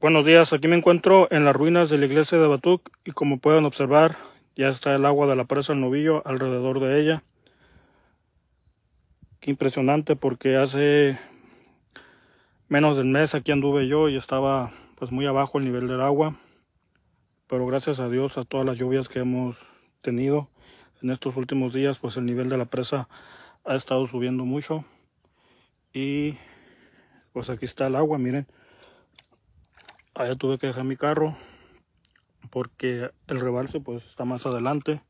Buenos días, aquí me encuentro en las ruinas de la iglesia de Batuc y como pueden observar ya está el agua de la presa del novillo alrededor de ella. Qué impresionante porque hace menos del mes aquí anduve yo y estaba pues muy abajo el nivel del agua. Pero gracias a Dios a todas las lluvias que hemos tenido en estos últimos días pues el nivel de la presa ha estado subiendo mucho. Y pues aquí está el agua, miren allá tuve que dejar mi carro porque el rebalse pues está más adelante.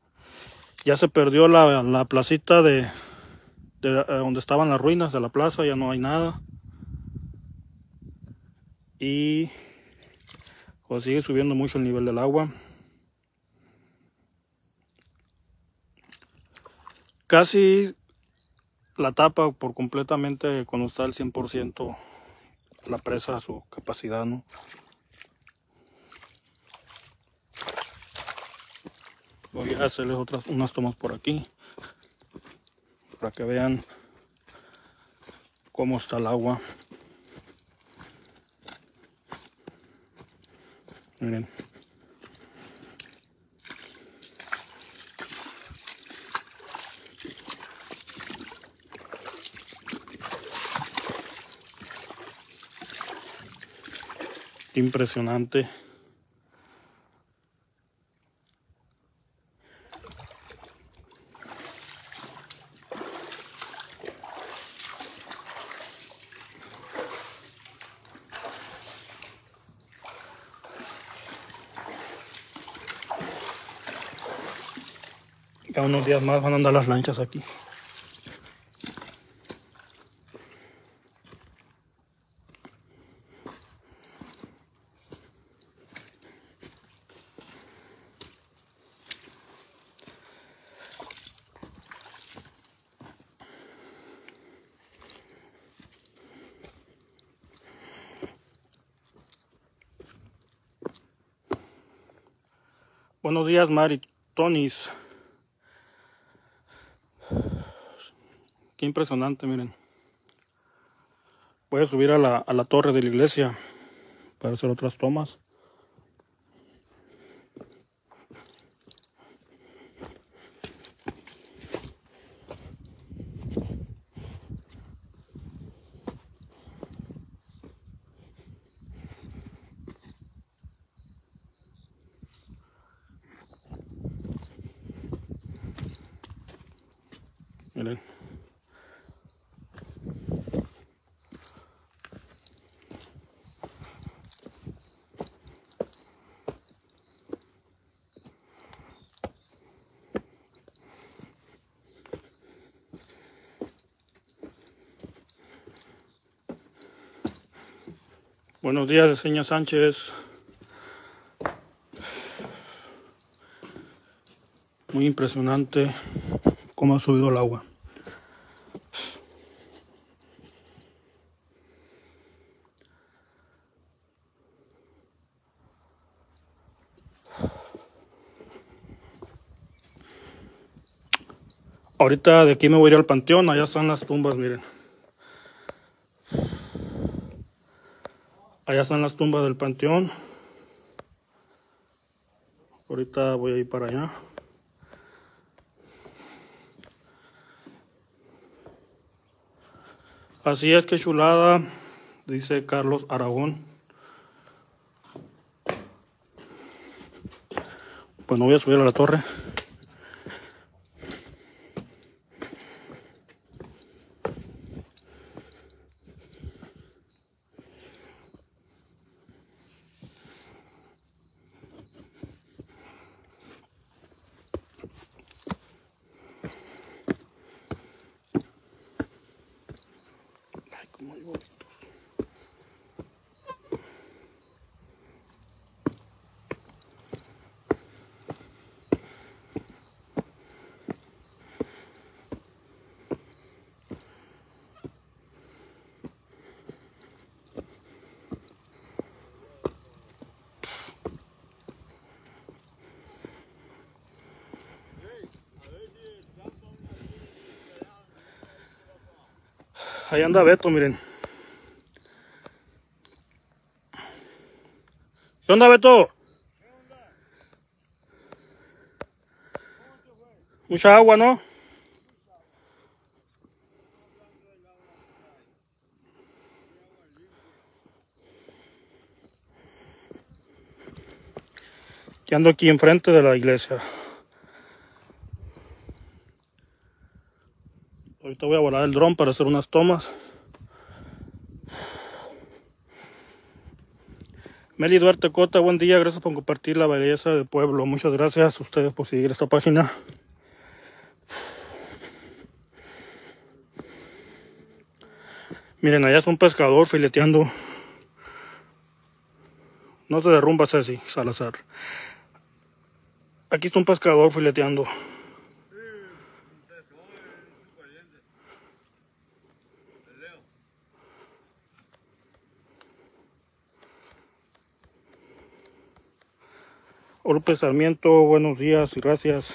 Ya se perdió la, la placita de, eh, donde estaban las ruinas de la plaza ya no hay nada. Y pues sigue subiendo mucho el nivel del agua. Casi la tapa por completamente cuando está al 100% la presa a su capacidad no voy a hacerles otras unas tomas por aquí para que vean cómo está el agua. Miren. Impresionante Ya unos días más van a andar las lanchas aquí. Buenos días, Mari Tonis. Qué impresionante, miren. Voy a subir a la, a la torre de la iglesia para hacer otras tomas. Miren. Buenos días, señor Sánchez. Muy impresionante cómo ha subido el agua. Ahorita de aquí me voy a ir al panteón, allá están las tumbas, miren. Allá están las tumbas del panteón. Ahorita voy a ir para allá. Así es que chulada, dice Carlos Aragón. Pues no voy a subir a la torre. Ahí anda Beto, miren. ¿Qué onda, Beto? Mucha agua, ¿no? Que ando aquí enfrente de la iglesia. Ahorita voy a volar el dron para hacer unas tomas. Meli Duarte Cota, buen día, gracias por compartir la belleza del pueblo. Muchas gracias a ustedes por seguir esta página. Miren, allá es un pescador fileteando. No se derrumba Ceci, Salazar. Aquí está un pescador fileteando. Orpe Sarmiento, buenos días y gracias.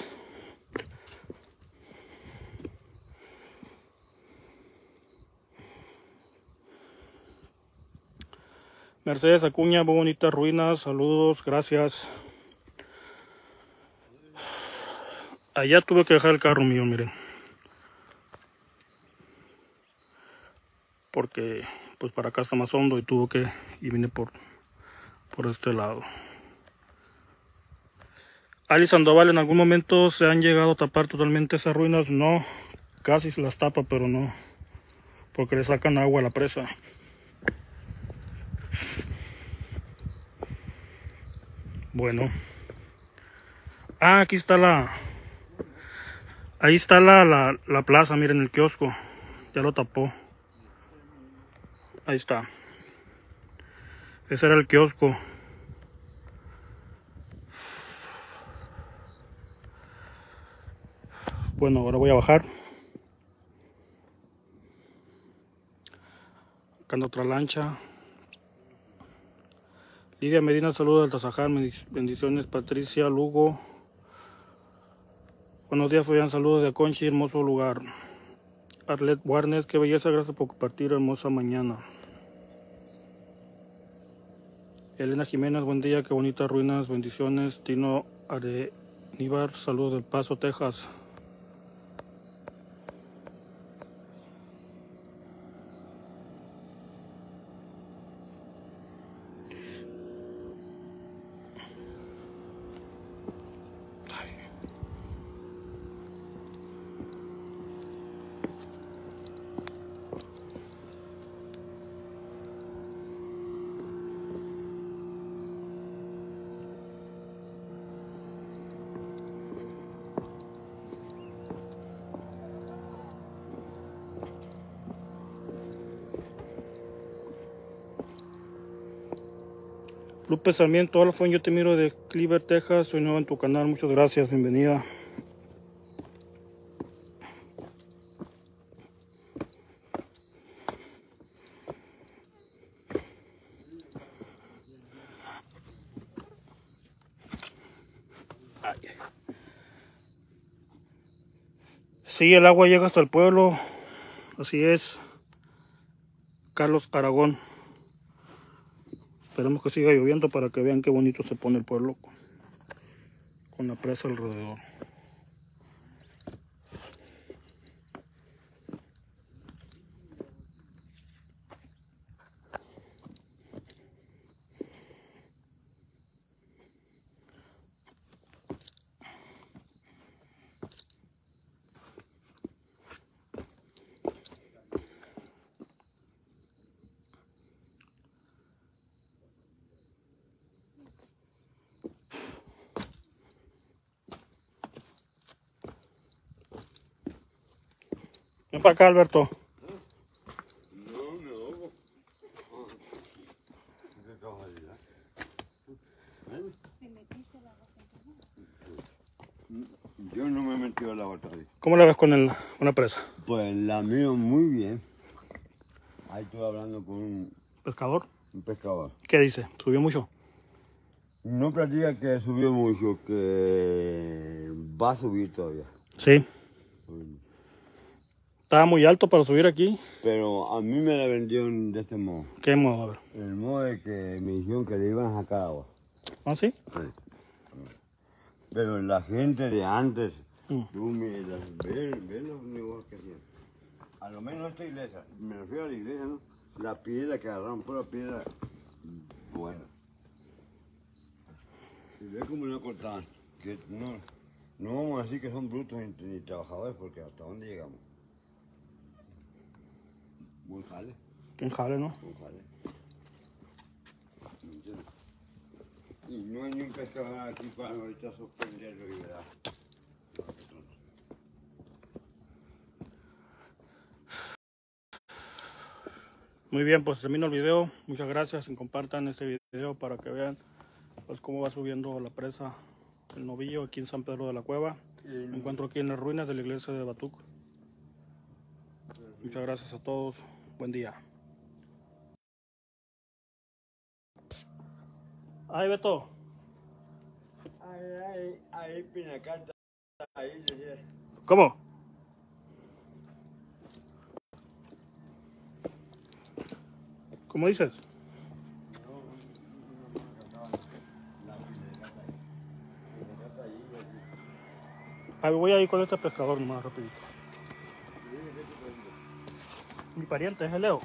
Mercedes Acuña, muy bonitas ruinas, saludos, gracias. Allá tuve que dejar el carro mío, miren. Porque pues para acá está más hondo y tuvo que y vine por por este lado. Ali Sandoval, ¿en algún momento se han llegado a tapar totalmente esas ruinas? No, casi se las tapa, pero no, porque le sacan agua a la presa. Bueno. Ah, aquí está la... Ahí está la, la, la plaza, miren el kiosco. Ya lo tapó. Ahí está. Ese era el kiosco. Bueno, ahora voy a bajar. Acá anda otra lancha. Lidia Medina, saludos del Tazaján, bendiciones. Patricia Lugo. Buenos días, Fabián, saludos de Conchi, hermoso lugar. Arlet Warnes, qué belleza, gracias por compartir, hermosa mañana. Elena Jiménez, buen día, qué bonitas ruinas, bendiciones. Tino Areníbar, saludos del Paso, Texas. Lupe Sarmiento, Juan, yo te miro de Cleaver, Texas, soy nuevo en tu canal, muchas gracias, bienvenida. Sí, el agua llega hasta el pueblo, así es. Carlos Aragón. Esperemos que siga lloviendo para que vean qué bonito se pone el pueblo con la presa alrededor. Ven para acá, Alberto. Yo no me he metido a la batalla. ¿Cómo la ves con el, una presa? Pues la mío muy bien. Ahí estoy hablando con un, ¿Pescador? un pescador. ¿Qué dice? ¿Subió mucho? No platica que subió mucho, que va a subir todavía. Sí. Estaba muy alto para subir aquí. Pero a mí me la vendieron de este modo. ¿Qué modo? El modo de que me dijeron que le iban a sacar agua. ¿Ah, sí? Sí. Pero la gente de antes, Mm. tú miras, ve, ve los negocios que hacían. A lo menos esta iglesia, me refiero a la iglesia, ¿no? La piedra que agarraron, pura piedra buena. Y ve cómo la cortaban. Que no, no vamos a decir que son brutos ni, ni trabajadores, porque hasta dónde llegamos. Buen jale, Un jale, ¿no? buen jale. Y no hay ni un aquí para ahorita suspenderlo y verdad. Muy bien, pues termino el video. Muchas gracias y compartan este video para que vean pues cómo va subiendo la presa el novillo aquí en San Pedro de la Cueva. Me encuentro aquí en las ruinas de la iglesia de Batuc. Muchas gracias a todos. Buen día. Ay, Beto. Ahí, ahí, ahí, Pinacata, ahí. ¿Cómo? ¿Cómo dices? Ah, voy a ir con este pescador nomás rapidito. Mi pariente es el Leo.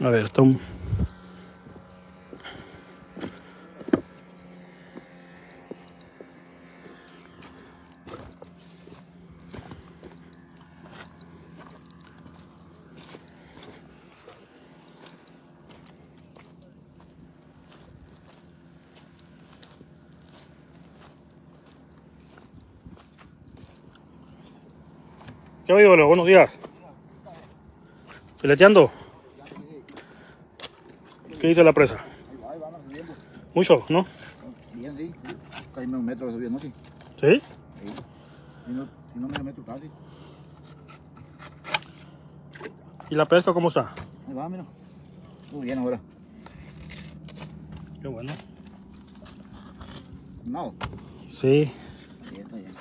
A ver, está ¿Qué ha Leo? Buenos días. ¿Fileteando? ¿Qué dice la presa? Ahí va, ahí subiendo. Mucho, ¿no? Bien, sí. Casi medio metro va subiendo, sí. ¿Sí? Sí. Si no, si no medio metro casi. ¿Y la pesca cómo está? Ahí va, mira. Muy bien ahora. Qué bueno. No. Sí, Bien, está bien.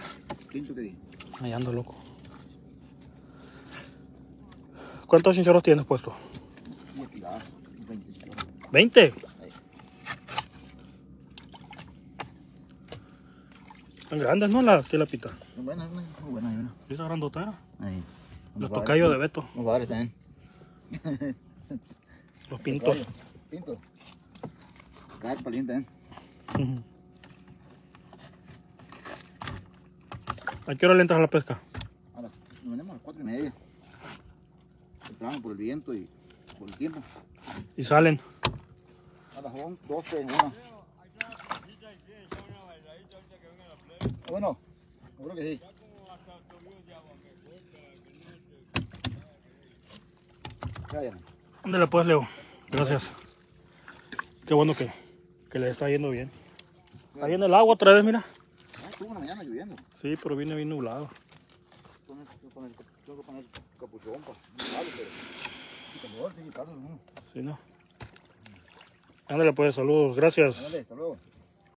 Quinto que di. ahí ando loco. ¿Cuántos chinchorros tienes puesto? Y aquí va. 20 kilos. ¿20? Tan grandes, ¿no? La tilapita. Muy buena, muy buena, mira. Esa grandotera. Ahí. Los tocayos de Beto. Los bares también. Los pintos. Pinto. Carpa linda, ¿eh? ¿A qué hora le entras a la pesca? Nos venimos a las cuatro y media. Temprano por el viento y por el tiempo. Y salen. A las 11, 12, una. Bueno, seguro que sí. Ya. Ándale pues, Leo. Gracias. Qué bueno que, que le está yendo bien. Ahí en el agua otra vez, mira. Ah, estuvo una mañana lloviendo. Sí, pero viene bien nublado. Tengo que poner, tengo que poner capuchón claro, pero y calor. Sí, ¿no? Ándale pues, saludos. Gracias. Ándale, hasta luego.